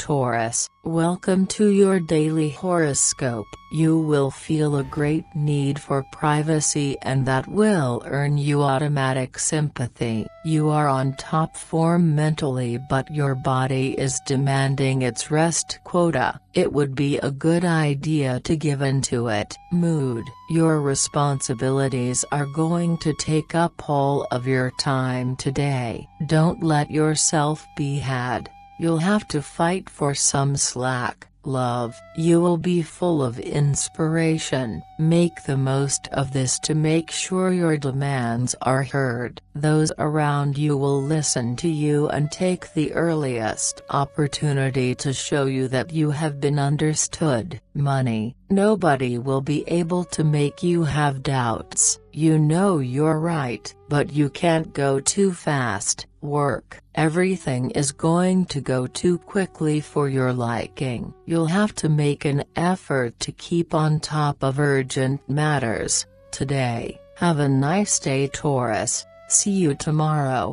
Taurus, welcome to your daily horoscope. You will feel a great need for privacy and that will earn you automatic sympathy. You are on top form mentally but your body is demanding its rest quota. It would be a good idea to give into it. Mood Your responsibilities are going to take up all of your time today. Don't let yourself be had. You'll have to fight for some slack, love. You will be full of inspiration. Make the most of this to make sure your demands are heard. Those around you will listen to you and take the earliest opportunity to show you that you have been understood. Money Nobody will be able to make you have doubts. You know you're right, but you can't go too fast. Work Everything is going to go too quickly for your liking. You'll have to make an effort to keep on top of urgent matters. Today, have a nice day Taurus, see you tomorrow.